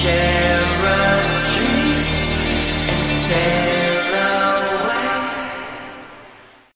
share.